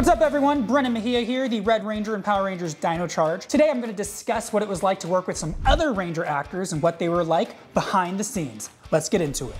What's up everyone? Brennan Mejia here, the Red Ranger in Power Rangers Dino Charge. Today I'm going to discuss what it was like to work with some other Ranger actors and what they were like behind the scenes. Let's get into it.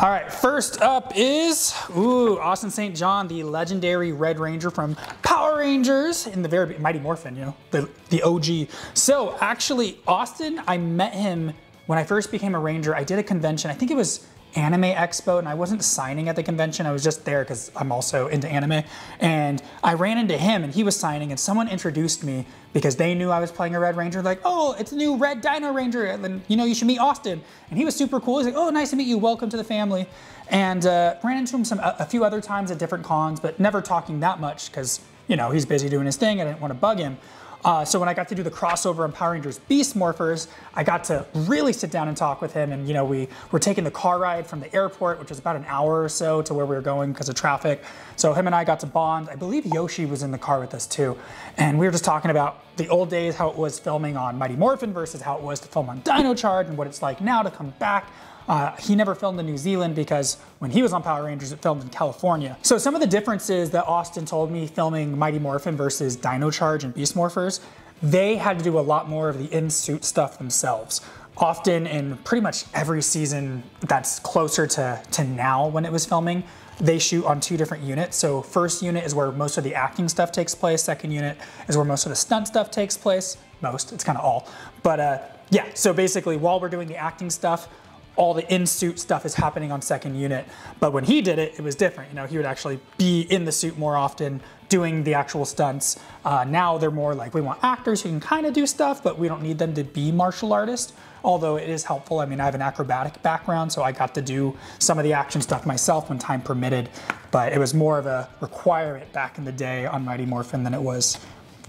All right, first up is, ooh, Austin St. John, the legendary Red Ranger from Power Rangers in the very, Mighty Morphin, you know, the, the OG. So actually, Austin, I met him when I first became a Ranger. I did a convention, I think it was Anime Expo and I wasn't signing at the convention. I was just there because I'm also into anime. And I ran into him and he was signing and someone introduced me because they knew I was playing a Red Ranger. Like, oh, it's a new Red Dino Ranger. And you know, you should meet Austin. And he was super cool. He's like, oh, nice to meet you. Welcome to the family. And uh, ran into him some a, a few other times at different cons, but never talking that much because, you know, he's busy doing his thing. I didn't want to bug him. Uh, so when I got to do the crossover on Power Rangers Beast Morphers, I got to really sit down and talk with him. And you know, we were taking the car ride from the airport, which was about an hour or so to where we were going because of traffic. So him and I got to bond. I believe Yoshi was in the car with us too. And we were just talking about the old days, how it was filming on Mighty Morphin versus how it was to film on Dino Charge and what it's like now to come back uh, he never filmed in New Zealand because when he was on Power Rangers, it filmed in California. So some of the differences that Austin told me filming Mighty Morphin versus Dino Charge and Beast Morphers, they had to do a lot more of the in-suit stuff themselves. Often in pretty much every season that's closer to, to now when it was filming, they shoot on two different units. So first unit is where most of the acting stuff takes place. Second unit is where most of the stunt stuff takes place. Most, it's kind of all. But uh, yeah, so basically while we're doing the acting stuff, all the in-suit stuff is happening on second unit. But when he did it, it was different. You know, he would actually be in the suit more often, doing the actual stunts. Uh, now they're more like, we want actors who can kind of do stuff, but we don't need them to be martial artists. Although it is helpful. I mean, I have an acrobatic background, so I got to do some of the action stuff myself when time permitted. But it was more of a requirement back in the day on Mighty Morphin than it was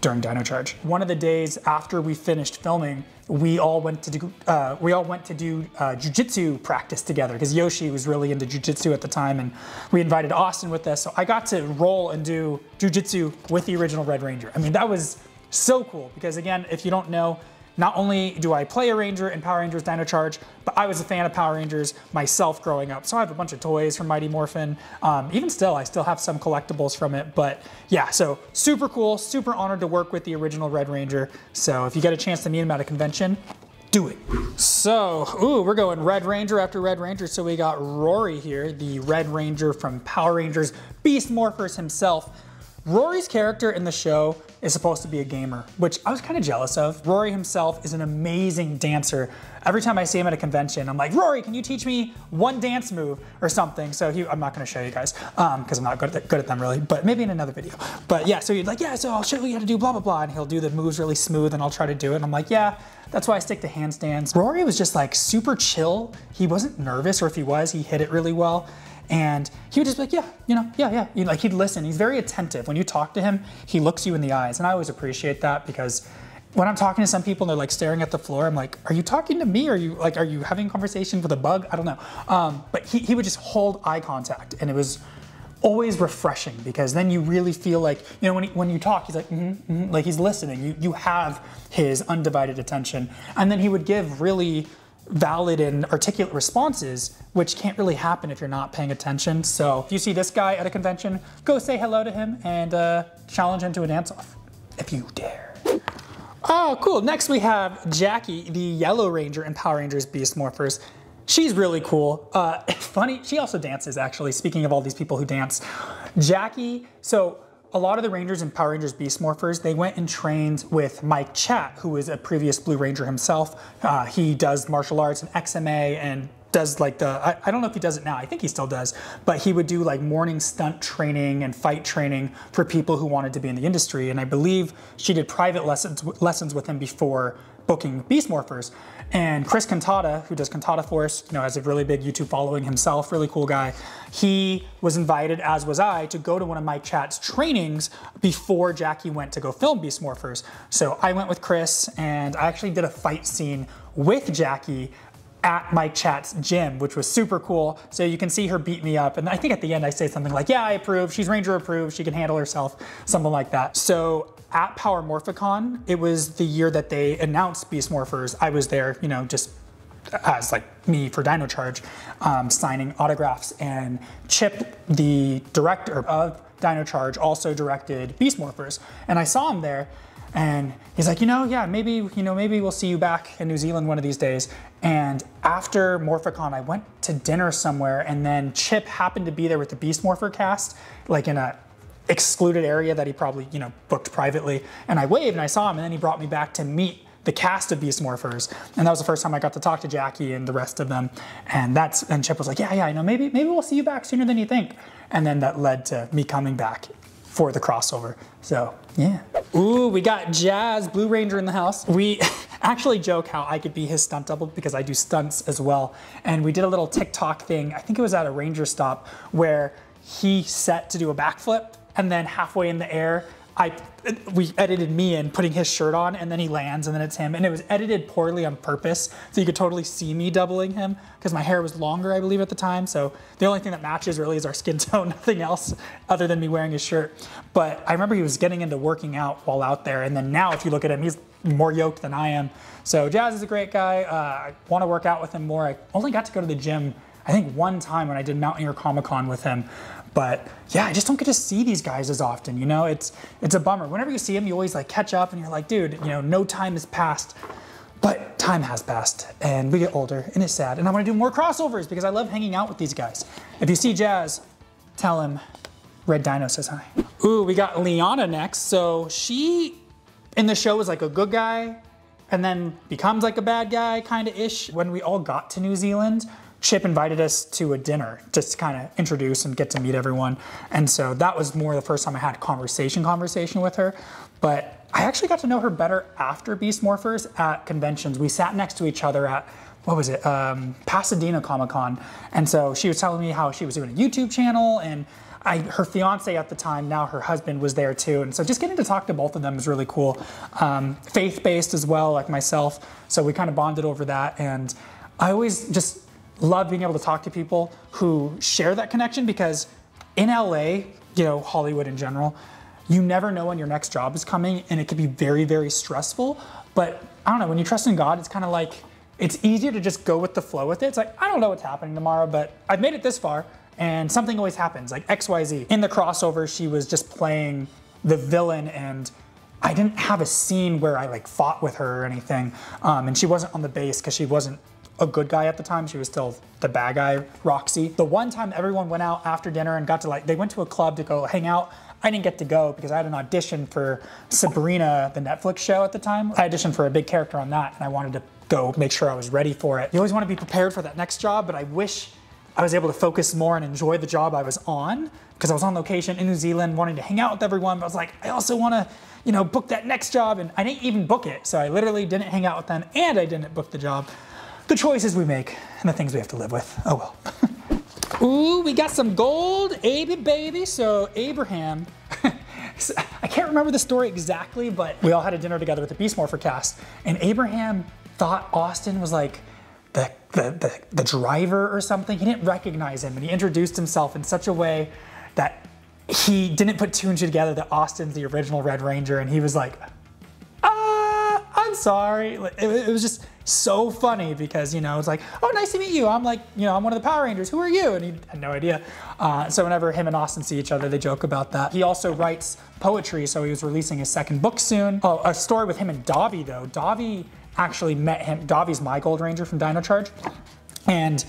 during Dino Charge. One of the days after we finished filming, we all went to do uh, we all went to do uh, jujitsu practice together because Yoshi was really into jujitsu at the time, and we invited Austin with us. So I got to roll and do jujitsu with the original Red Ranger. I mean, that was so cool because again, if you don't know, not only do I play a Ranger in Power Rangers Dino Charge, but I was a fan of Power Rangers myself growing up. So I have a bunch of toys from Mighty Morphin. Um, even still, I still have some collectibles from it. But yeah, so super cool, super honored to work with the original Red Ranger. So if you get a chance to meet him at a convention, do it. So, ooh, we're going Red Ranger after Red Ranger. So we got Rorrie here, the Red Ranger from Power Rangers Beast Morphers himself. Rorrie's character in the show is supposed to be a gamer, which I was kind of jealous of. Rorrie himself is an amazing dancer. Every time I see him at a convention, I'm like, Rorrie, can you teach me one dance move or something? So he, I'm not gonna show you guys because um, I'm not good at, good at them really, but maybe in another video. But yeah, so he's like, yeah, so I'll show you how to do blah, blah, blah. And he'll do the moves really smooth and I'll try to do it. And I'm like, yeah, that's why I stick to handstands. Rorrie was just like super chill. He wasn't nervous or if he was, he hit it really well. And he would just be like, yeah, you know, yeah, yeah. Like he'd listen. He's very attentive. When you talk to him, he looks you in the eyes. And I always appreciate that because when I'm talking to some people and they're like staring at the floor, I'm like, are you talking to me? Are you like, are you having a conversation with a bug? I don't know. Um, but he, he would just hold eye contact and it was always refreshing because then you really feel like, you know, when, he, when you talk, he's like, mm -hmm, mm -hmm, like he's listening. You, you have his undivided attention. And then he would give really valid and articulate responses, which can't really happen if you're not paying attention. So if you see this guy at a convention, go say hello to him and uh, challenge him to a dance-off, if you dare. Oh, cool. Next we have Jackie, the Yellow Ranger in Power Rangers Beast Morphers. She's really cool. Uh, funny, she also dances actually, speaking of all these people who dance. Jackie, so a lot of the Rangers and Power Rangers Beast Morphers, they went and trained with Mike Chat, who is a previous Blue Ranger himself. Uh, he does martial arts and XMA and does like the, I, I, don't know if he does it now, I think he still does, but he would do like morning stunt training and fight training for people who wanted to be in the industry. And I believe she did private lessons, lessons with him before booking Beast Morphers. And Chris Cantada, who does Cantada Force, you know, has a really big YouTube following himself, really cool guy. He was invited, as was I, to go to one of Mike Chat's trainings before Jackie went to go film Beast Morphers. So I went with Chris and I actually did a fight scene with Jackie at Mike Chat's gym, which was super cool. So you can see her beat me up. And I think at the end I say something like, yeah, I approve. She's Ranger approved. She can handle herself, something like that. So at Power Morphicon, it was the year that they announced Beast Morphers. I was there, you know, just as like me for Dino Charge, um, signing autographs and Chip, the director of Dino Charge also directed Beast Morphers. And I saw him there and he's like, you know, yeah, maybe, you know, maybe we'll see you back in New Zealand one of these days. And after Morphicon, I went to dinner somewhere and then Chip happened to be there with the Beast Morpher cast, like in a excluded area that he probably, you know, booked privately. And I waved and I saw him and then he brought me back to meet the cast of Beast Morphers. And that was the first time I got to talk to Jackie and the rest of them. And that's, and Chip was like, yeah, yeah, I know, maybe, maybe we'll see you back sooner than you think. And then that led to me coming back for the crossover. So yeah. Ooh, we got Jazz, Blue Ranger in the house. We actually joke how I could be his stunt double because I do stunts as well. And we did a little TikTok thing, I think it was at a ranger stop, where he set to do a backflip and then halfway in the air, I we edited me in putting his shirt on and then he lands and then it's him. And it was edited poorly on purpose so you could totally see me doubling him because my hair was longer I believe at the time. So the only thing that matches really is our skin tone nothing else other than me wearing his shirt. But I remember he was getting into working out while out there and then now if you look at him he's more yoked than I am. So Jazz is a great guy. Uh, I want to work out with him more. I only got to go to the gym I think one time when I did Mountaineer Comic Con with him but yeah, I just don't get to see these guys as often. You know, it's it's a bummer. Whenever you see them, you always like catch up, and you're like, dude, you know, no time has passed. But time has passed, and we get older, and it's sad. And I want to do more crossovers because I love hanging out with these guys. If you see Jazz, tell him Red Dino says hi. Ooh, we got Liana next. So she in the show was like a good guy, and then becomes like a bad guy, kind of ish. When we all got to New Zealand, Chip invited us to a dinner just to kind of introduce and get to meet everyone. And so that was more the first time I had conversation conversation with her. But I actually got to know her better after Beast Morphers at conventions. We sat next to each other at what was it, um, Pasadena Comic Con. And so she was telling me how she was doing a YouTube channel and I, her fiance at the time, now her husband, was there too. And so just getting to talk to both of them is really cool. Um, Faith based as well, like myself. So we kind of bonded over that. And I always just love being able to talk to people who share that connection because in LA, you know, Hollywood in general, you never know when your next job is coming and it can be very, very stressful. But I don't know, when you trust in God, it's kind of like, it's easier to just go with the flow with it. It's like, I don't know what's happening tomorrow, but I've made it this far and something always happens, like XYZ. In the crossover, she was just playing the villain and I didn't have a scene where I like fought with her or anything. Um, and she wasn't on the base because she wasn't a good guy at the time. She was still the bad guy, Roxy. The one time everyone went out after dinner and got to like, they went to a club to go hang out. I didn't get to go because I had an audition for Sabrina, the Netflix show at the time. I auditioned for a big character on that and I wanted to go make sure I was ready for it. You always want to be prepared for that next job, but I wish I was able to focus more and enjoy the job I was on because I was on location in New Zealand wanting to hang out with everyone. But I was like, I also want to, you know, book that next job. And I didn't even book it. So I literally didn't hang out with them and I didn't book the job the choices we make and the things we have to live with. Oh well. Ooh, we got some gold, Abe baby. So Abraham, I can't remember the story exactly, but we all had a dinner together with the Beast Morpher cast, and Abraham thought Austin was like the, the, the, the driver or something. He didn't recognize him, and he introduced himself in such a way that he didn't put two and two together that Austin's the original Red Ranger, and he was like, Sorry. It, it was just so funny because, you know, it's like, oh, nice to meet you. I'm like, you know, I'm one of the Power Rangers. Who are you? And he had no idea. Uh, so whenever him and Austin see each other, they joke about that. He also writes poetry, so he was releasing his second book soon. Oh, a story with him and Davi, though. Davi actually met him. Davi's my Gold Ranger from Dino Charge. And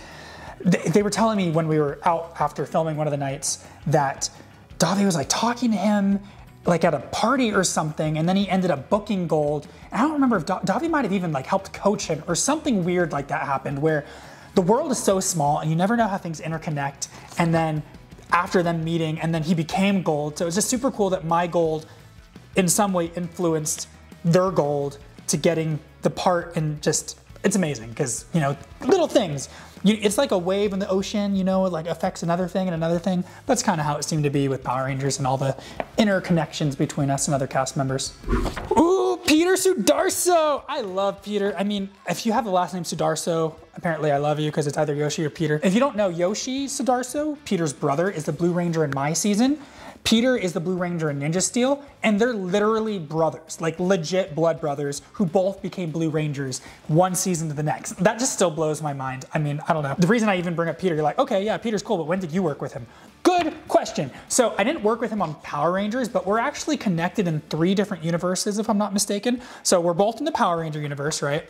they, they were telling me when we were out after filming one of the nights that Davi was like talking to him like at a party or something, and then he ended up booking gold. And I don't remember if Davi might have even like helped coach him or something weird like that happened where the world is so small and you never know how things interconnect. And then after them meeting, and then he became gold. So it's just super cool that my gold in some way influenced their gold to getting the part and just it's amazing because you know little things you, it's like a wave in the ocean, you know, it like affects another thing and another thing. That's kind of how it seemed to be with Power Rangers and all the interconnections between us and other cast members. Ooh, Peter Sudarso! I love Peter. I mean, if you have the last name Sudarso, apparently I love you because it's either Yoshi or Peter. If you don't know Yoshi Sudarso, Peter's brother, is the Blue Ranger in my season. Peter is the Blue Ranger in Ninja Steel, and they're literally brothers, like legit blood brothers, who both became Blue Rangers one season to the next. That just still blows my mind. I mean, I don't know. The reason I even bring up Peter, you're like, okay, yeah, Peter's cool, but when did you work with him? Good question. So I didn't work with him on Power Rangers, but we're actually connected in three different universes, if I'm not mistaken. So we're both in the Power Ranger universe, right?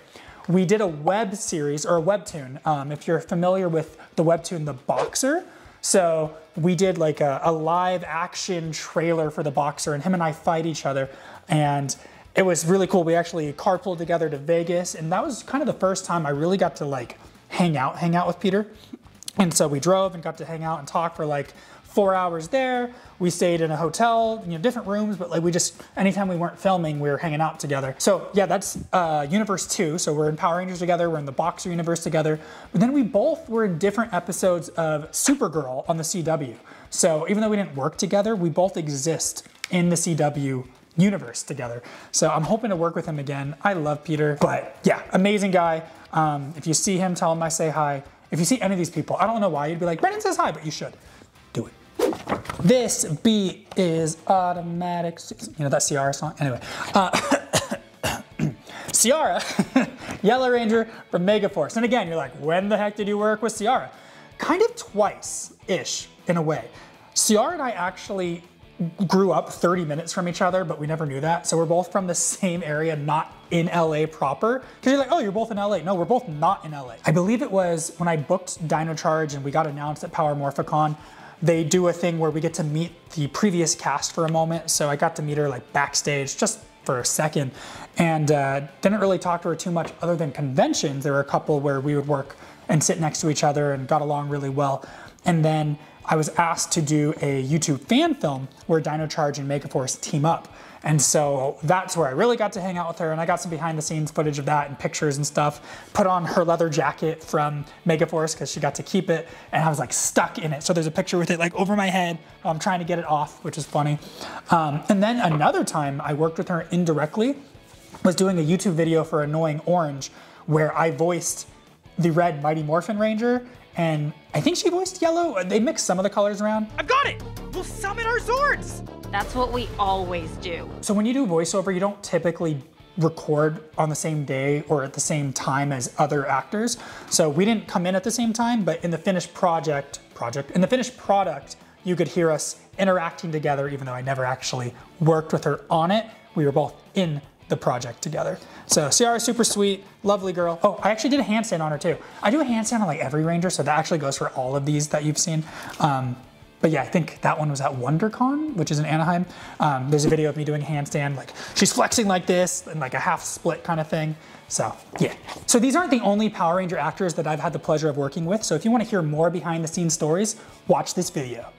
We did a web series or a webtoon. Um, if you're familiar with the webtoon The Boxer, so we did like a, a, live action trailer for The Boxer, and him and I fight each other. And it was really cool. We actually carpooled together to Vegas, and that was kind of the first time I really got to like hang out, hang out with Peter. And so we drove and got to hang out and talk for like four hours there. We stayed in a hotel, you know, different rooms, but like we just, anytime we weren't filming, we were hanging out together. So yeah, that's uh, Universe 2. So we're in Power Rangers together, we're in the Boxer universe together. But then we both were in different episodes of Supergirl on the CW. So even though we didn't work together, we both exist in the CW universe together. So I'm hoping to work with him again. I love Peter, but yeah, amazing guy. Um, if you see him, tell him I say hi. If you see any of these people, I don't know why you'd be like, Brennan says hi, but you should. This beat is automatic. You know that Ciara song? Anyway. Uh, Ciara, Yellow Ranger from Megaforce. And again, you're like, when the heck did you work with Ciara? Kind of twice-ish, in a way. Ciara and I actually grew up 30 minutes from each other, but we never knew that. So we're both from the same area, not in LA proper. Because you're like, oh, you're both in LA. No, we're both not in LA. I believe it was when I booked Dino Charge and we got announced at Power Morphicon, they do a thing where we get to meet the previous cast for a moment. So I got to meet her like backstage just for a second and uh, didn't really talk to her too much other than conventions. There were a couple where we would work and sit next to each other and got along really well. And then I was asked to do a YouTube fan film where Dino Charge and Megaforce team up. And so that's where I really got to hang out with her and I got some behind the scenes footage of that and pictures and stuff. Put on her leather jacket from Megaforce because she got to keep it and I was like stuck in it. So there's a picture with it like over my head. I'm trying to get it off, which is funny. Um, and then another time I worked with her indirectly was doing a YouTube video for Annoying Orange where I voiced the red Mighty Morphin Ranger and I think she voiced yellow. They mixed some of the colors around. I've got it! We'll summon our Zords! That's what we always do. So when you do voiceover, you don't typically record on the same day or at the same time as other actors. So we didn't come in at the same time, but in the finished project, project, in the finished product, you could hear us interacting together, even though I never actually worked with her on it. We were both in the project together. So Ciara's super sweet, lovely girl. Oh, I actually did a handstand on her too. I do a handstand on like every Ranger, so that actually goes for all of these that you've seen. Um, but yeah, I think that one was at WonderCon, which is in Anaheim. Um, there's a video of me doing a handstand, like she's flexing like this and like a half split kind of thing. So yeah. So these aren't the only Power Ranger actors that I've had the pleasure of working with. So if you want to hear more behind the scenes stories, watch this video.